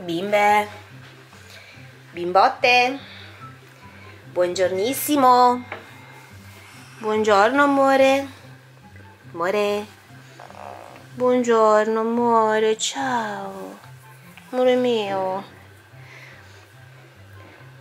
Bimbe, bimbotte, buongiornissimo. Buongiorno amore. Amore. Buongiorno amore, ciao. Amore mio.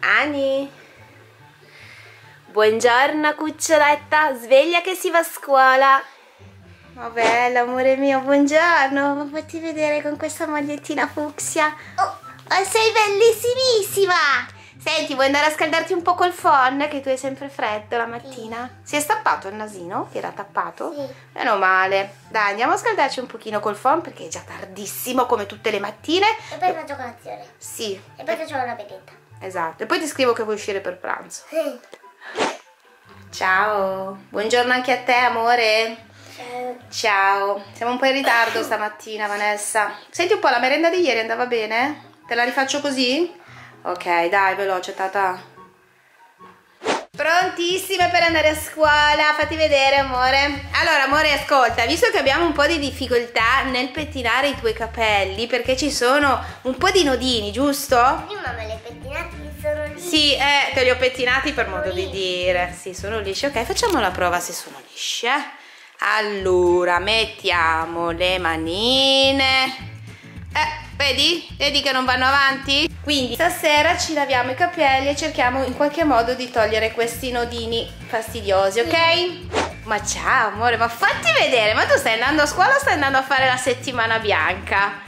Ani. Buongiorno cuccioletta, sveglia che si va a scuola. Ma bella, amore mio, buongiorno. Ma fatti vedere con questa magliettina fucsia. Oh, oh, sei bellissimissima. Senti, vuoi andare a scaldarti un po' col phon? Che tu hai sempre freddo la mattina. Sì. Si è stappato il nasino? Che era tappato? Sì. Meno male. Dai, andiamo a scaldarci un pochino col phon perché è già tardissimo come tutte le mattine. E poi faccio colazione. Sì. E poi facciamo la benetta. Esatto. E poi ti scrivo che vuoi uscire per pranzo. Sì. Ciao. Buongiorno anche a te, amore. Ciao. Ciao. Siamo un po' in ritardo stamattina, Vanessa. Senti un po', la merenda di ieri andava bene? Te la rifaccio così? Ok, dai, veloce, tata. Prontissime per andare a scuola, fatti vedere amore Allora amore ascolta, visto che abbiamo un po' di difficoltà nel pettinare i tuoi capelli Perché ci sono un po' di nodini, giusto? Prima me li pettinati, sono lisci Sì, eh, te li ho pettinati per modo lisci. di dire Sì, sono lisci, ok, facciamo la prova se sono lisci eh allora mettiamo le manine eh vedi? vedi che non vanno avanti? quindi stasera ci laviamo i capelli e cerchiamo in qualche modo di togliere questi nodini fastidiosi ok? ma ciao amore ma fatti vedere ma tu stai andando a scuola o stai andando a fare la settimana bianca?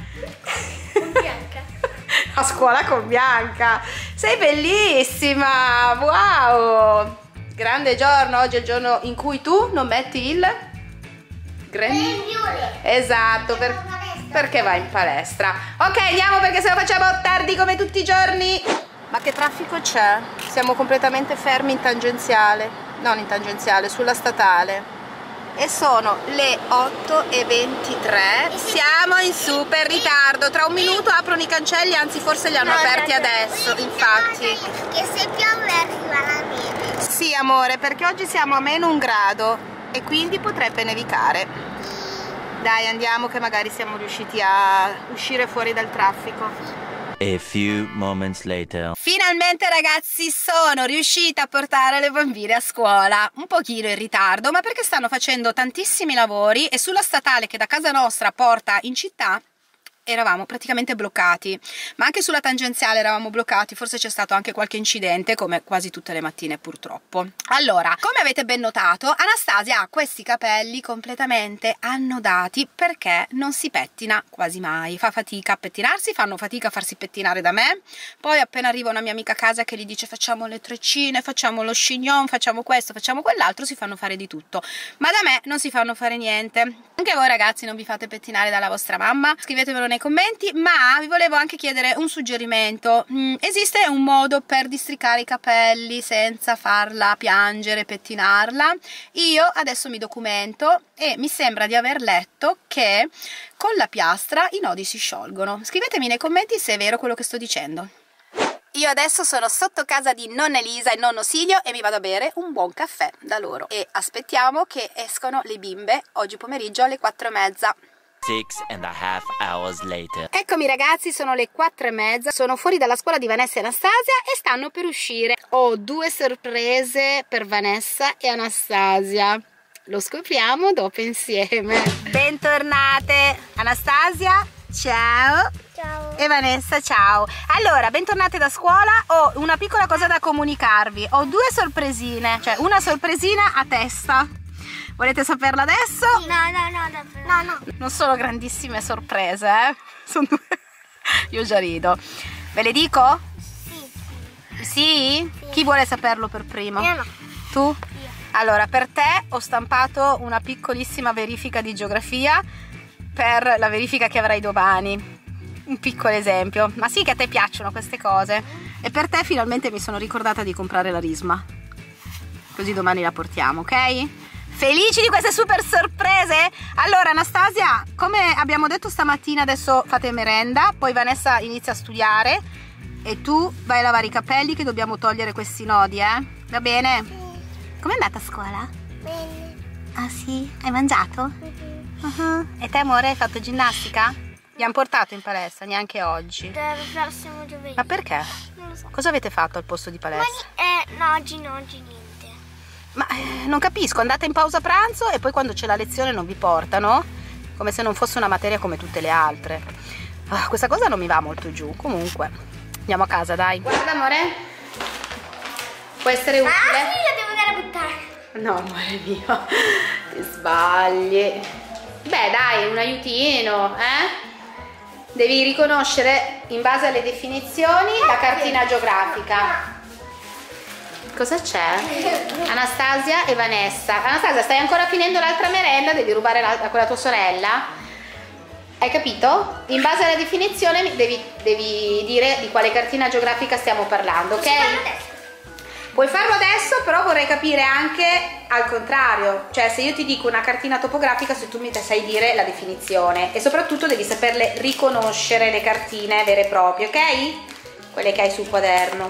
con Bianca a scuola con Bianca sei bellissima wow grande giorno oggi è il giorno in cui tu non metti il Grandi? Esatto, per, perché vai in palestra. Ok, andiamo perché se lo facciamo tardi come tutti i giorni. Ma che traffico c'è? Siamo completamente fermi in tangenziale, non in tangenziale, sulla statale. E sono le 8.23, siamo in super ritardo, tra un minuto aprono i cancelli, anzi forse li hanno aperti adesso, infatti. Che se piove arriva la neve. Sì amore, perché oggi siamo a meno un grado e quindi potrebbe nevicare dai andiamo che magari siamo riusciti a uscire fuori dal traffico A few moments later. Finalmente ragazzi sono riuscita a portare le bambine a scuola, un pochino in ritardo, ma perché stanno facendo tantissimi lavori e sulla statale che da casa nostra porta in città eravamo praticamente bloccati, ma anche sulla tangenziale eravamo bloccati, forse c'è stato anche qualche incidente come quasi tutte le mattine purtroppo. Allora, come avete ben notato, Anastasia ha questi capelli completamente annodati perché non si pettina quasi mai, fa fatica a pettinarsi, fanno fatica a farsi pettinare da me, poi appena arriva una mia amica a casa che gli dice facciamo le treccine, facciamo lo chignon, facciamo questo, facciamo quell'altro, si fanno fare di tutto, ma da me non si fanno fare niente. Anche voi ragazzi non vi fate pettinare dalla vostra mamma? Scrivetemelo nei nei commenti ma vi volevo anche chiedere un suggerimento. Mm, esiste un modo per districare i capelli senza farla piangere pettinarla? Io adesso mi documento e mi sembra di aver letto che con la piastra i nodi si sciolgono. Scrivetemi nei commenti se è vero quello che sto dicendo. Io adesso sono sotto casa di nonna Elisa e nonno Silio e mi vado a bere un buon caffè da loro. E aspettiamo che escono le bimbe oggi pomeriggio alle 4 e mezza Six and a half hours later. Eccomi ragazzi, sono le quattro e mezza, sono fuori dalla scuola di Vanessa e Anastasia e stanno per uscire. Ho due sorprese per Vanessa e Anastasia. Lo scopriamo dopo insieme. Bentornate! Anastasia, ciao! Ciao! E Vanessa, ciao! Allora, bentornate da scuola. Ho una piccola cosa da comunicarvi. Ho due sorpresine, cioè una sorpresina a testa Volete saperla adesso? Sì. No, no, no, no, no. Non sono grandissime sorprese, eh? Sono due. Io già rido. Ve le dico? Sì. Sì? sì. Chi vuole saperlo per primo? Io no. Tu? Io. Allora, per te ho stampato una piccolissima verifica di geografia per la verifica che avrai domani. Un piccolo esempio. Ma sì che a te piacciono queste cose. E per te finalmente mi sono ricordata di comprare la risma. Così domani la portiamo, ok? Felici di queste super sorprese? Allora Anastasia, come abbiamo detto stamattina, adesso fate merenda, poi Vanessa inizia a studiare e tu vai a lavare i capelli che dobbiamo togliere questi nodi, eh? Va bene? Sì. Com'è andata a scuola? Bene. Ah sì? Hai mangiato? Mm -hmm. uh -huh. E te amore hai fatto ginnastica? Vi hanno portato in palestra? Neanche oggi. Per prossimo giovedì. Ma perché? Non lo so. Cosa avete fatto al posto di Ma palestra? ni- eh, no, oggi no, oggi niente. Ma eh, non capisco, andate in pausa pranzo e poi quando c'è la lezione non vi portano? Come se non fosse una materia come tutte le altre. Ah, questa cosa non mi va molto giù. Comunque, andiamo a casa, dai. Guarda, amore. Può essere Ah, sì, la devo andare a buttare. No, amore mio, ti sbagli. Beh, dai, un aiutino, eh? Devi riconoscere in base alle definizioni la cartina geografica. Cosa c'è? Anastasia e Vanessa. Anastasia, stai ancora finendo l'altra merenda? Devi rubare a quella tua sorella? Hai capito? In base alla definizione devi, devi dire di quale cartina geografica stiamo parlando, ok? Puoi farlo adesso, però vorrei capire anche al contrario, cioè se io ti dico una cartina topografica, se tu mi sai dire la definizione e soprattutto devi saperle riconoscere le cartine vere e proprie, ok? Quelle che hai sul quaderno.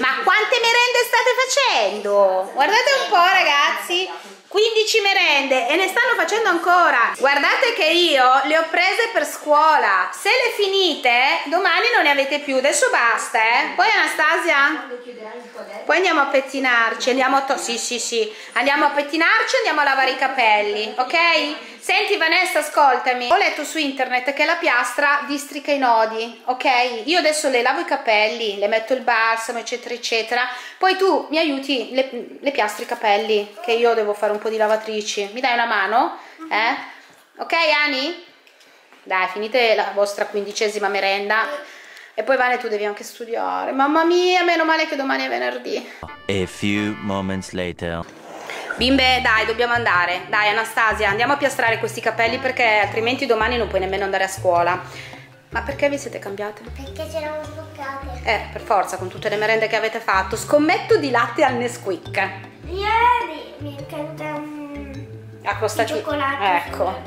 Ma quante merende state facendo? Guardate un po' ragazzi, 15 merende e ne stanno facendo ancora. Guardate che io le ho prese per scuola. Se le finite, domani non ne avete più. Adesso basta, eh. Poi Anastasia? Poi andiamo a pettinarci, andiamo a sì, sì, sì. Andiamo a pettinarci, andiamo a lavare i capelli, ok? Senti Vanessa, ascoltami. Ho letto su internet che la piastra districa i nodi, ok? Io adesso le lavo i capelli, le metto il balsamo, eccetera, eccetera. Poi tu mi aiuti, le, le piastri i capelli, che io devo fare un po' di lavatrici. Mi dai una mano? Eh? Ok, Ani? Dai, finite la vostra quindicesima merenda. E poi Vane tu devi anche studiare. Mamma mia, meno male che domani è venerdì. A few moments later. Bimbe, dai, dobbiamo andare. Dai, Anastasia, andiamo a piastrare questi capelli perché altrimenti domani non puoi nemmeno andare a scuola. Ma perché vi siete cambiate? Perché c'erano sboccate. Eh, per forza, con tutte le merende che avete fatto. Scommetto di latte al Nesquik. Ieri mi è caduta un... A crostacino. Cioccolato. Ecco.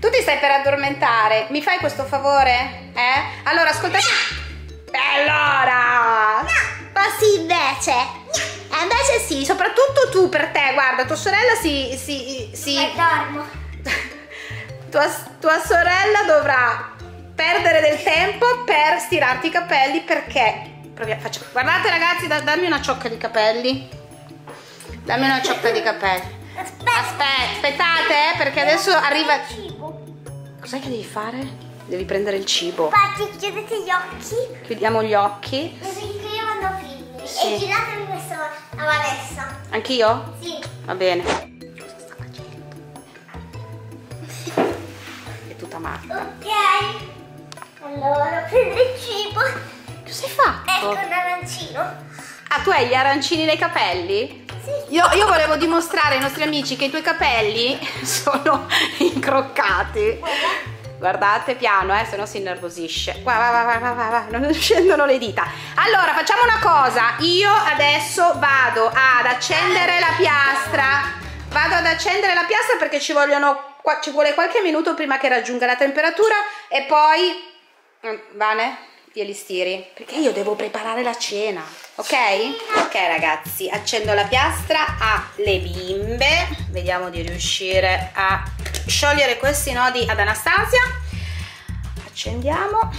Tu ti stai per addormentare. Mi fai questo favore? Eh? Allora, ascoltate. E allora? Ma sì, invece. Invece sì, soprattutto tu per te. Guarda, tua sorella si... si, si... Dormo. tua, tua sorella dovrà perdere del tempo per stirarti i capelli perché proviamo, faccio- guardate ragazzi da- dammi una ciocca di capelli dammi una ciocca di capelli Aspetta. aspetta aspettate eh, perché adesso arriva Cibo. cos'è che devi fare? devi prendere il cibo Infatti, chiudete gli occhi. chiudiamo gli occhi Sì. E giratemi questo a Vanessa. anch'io? Sì. va bene cosa sta facendo? è tutta matta Ok. Allora, prendo il cibo. cosa hai fatto? Ecco un arancino. Ah, tu hai gli arancini nei capelli? Sì. Io, io volevo dimostrare ai nostri amici che i tuoi capelli sono incroccati. Guardate piano, eh, se no si innervosisce. Qua, va, va, va, va, va, non scendono le dita. Allora, facciamo una cosa. Io adesso vado ad accendere la piastra. Vado ad accendere la piastra perché ci vogliono ci vuole qualche minuto prima che raggiunga la temperatura e poi Mm, Vane, glieli stiri perché io devo preparare la cena, ok? Ok ragazzi, accendo la piastra alle bimbe, vediamo di riuscire a sciogliere questi nodi ad Anastasia. Accendiamo.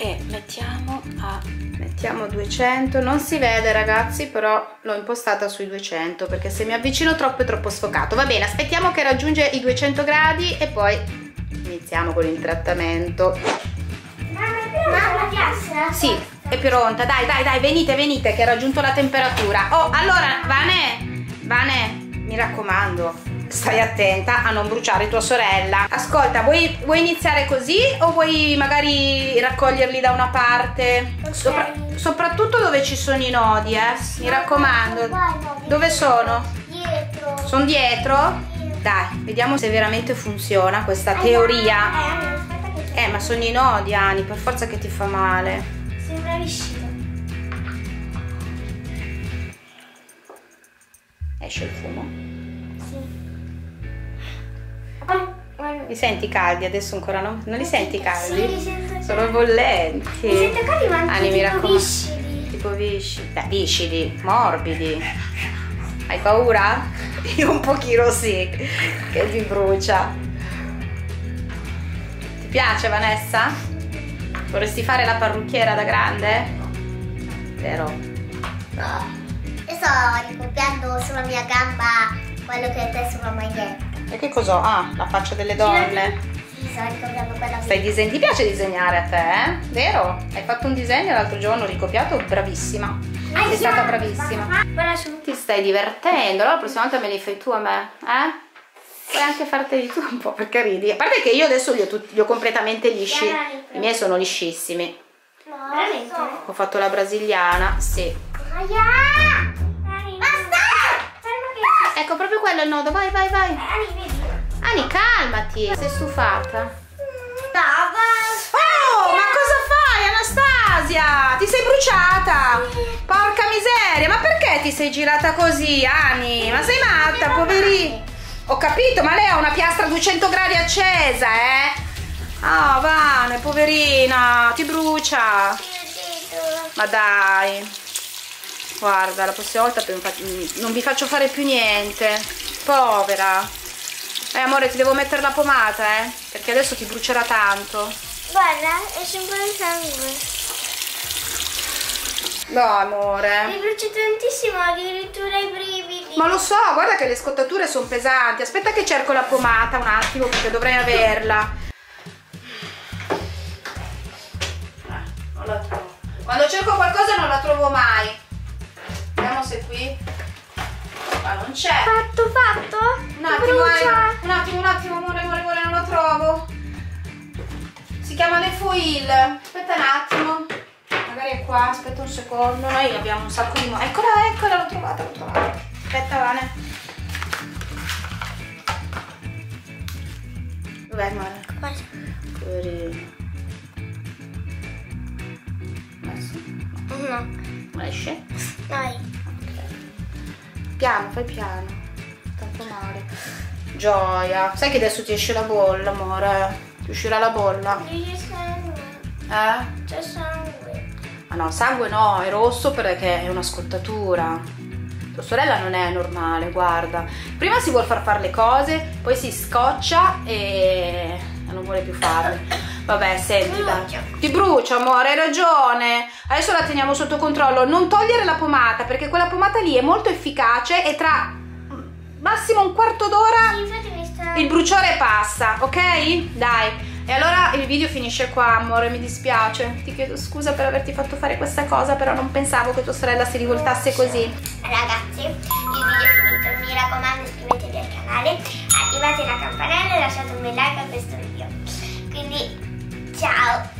E mettiamo a mettiamo 200 non si vede ragazzi però l'ho impostata sui 200 perché se mi avvicino troppo è troppo sfocato. Va bene aspettiamo che raggiunge i 200 gradi e poi iniziamo con il trattamento piastra? sì è pronta dai dai dai venite venite che ha raggiunto la temperatura oh allora Vane Vane mi raccomando stai attenta a non bruciare tua sorella ascolta vuoi, vuoi iniziare così o vuoi magari raccoglierli da una parte Ok. Sopra- soprattutto dove ci sono i nodi eh mi raccomando dove sono? Dietro. sono dietro? dai vediamo se veramente funziona questa teoria Eh, ma sono i nodi Ani per forza che ti fa male sembra riuscito. esce il fumo Sì. Guarda. li senti caldi adesso ancora no? non li senti caldi? Sì, li sento sono bollenti Mi sento caldi ma anche Ani mi tipo raccomando viscidi. tipo viscidi Beh, viscidi morbidi hai paura? Io un pochino sì, che mi brucia. Ti piace Vanessa? Vorresti fare la parrucchiera da grande? Vero? No. Io sto ricopiando sulla mia gamba quello che è sulla maglietta. E che cos'ho? Ah, la faccia delle donne. Sì, sto ricopiando quella Stai disegni? Ti piace disegnare a te, eh? Vero? Hai fatto un disegno l'altro giorno, ricopiato, bravissima. Sei stata bravissima. Ti stai divertendo, allora la prossima volta me li fai tu a me, eh? Puoi anche farteli tu un po' perché ridi. A parte che io adesso li ho, tutti, li ho completamente lisci. I miei sono liscissimi. Veramente? Ho fatto la brasiliana, sì. Basta! Ecco proprio quello il nodo, vai, vai, vai. Ani, vedi? Ani, calmati. Sei stufata? Oh, ma cosa fai, Anastasia? Ti sei bruciata? Porca miseria, ma perché ti sei girata così, Ani? Ma sei matta, poverina. Ho capito, ma lei ha una piastra a 200 gradi accesa, eh? Ah, Vane, poverina, ti brucia. Ma dai. Guarda, la prossima volta non vi faccio fare più niente. Povera. Eh, amore, ti devo mettere la pomata, eh? Perché adesso ti brucerà tanto. Guarda, è sempre il sangue. No, amore. Mi brucia tantissimo, addirittura i brividi. Ma lo so, guarda che le scottature sono pesanti. Aspetta che cerco la pomata un attimo perché dovrei averla. Eh, non la trovo. Quando cerco qualcosa non la trovo mai. Vediamo se qui. Qua non c'è. Fatto, fatto? Un attimo, eh. un attimo, un attimo, amore, amore, amore, non la trovo. Si chiama le foil. Aspetta un attimo. È qua, aspetta un secondo. Noi abbiamo un sacco di mo- Eccola, eccola, l'ho trovata, l'ho trovata. Aspetta, Vane. Dov'è, amore? Guarda. Poverino. Adesso. No, esce? dai. Piano, fai piano. Tanto male. Gioia. Sai che adesso ti esce la bolla, amore? Ti uscirà la bolla. Eh? C'è sangue. Ah no, sangue no, è rosso perché è una scottatura. Tua sorella non è normale, guarda. Prima si vuole far fare le cose, poi si scoccia e non vuole più farle. Vabbè, senti, dai. Ti brucia, amore, hai ragione. Adesso la teniamo sotto controllo. Non togliere la pomata, perché quella pomata lì è molto efficace e tra massimo un quarto d'ora Sì, il bruciore passa, ok? Dai. E allora il video finisce qua, amore, mi dispiace. Ti chiedo scusa per averti fatto fare questa cosa, però non pensavo che tua sorella si rivoltasse così. Ragazzi, il video è finito. Mi raccomando, iscrivetevi al canale, attivate la campanella e lasciate un bel like a questo video. Quindi, ciao!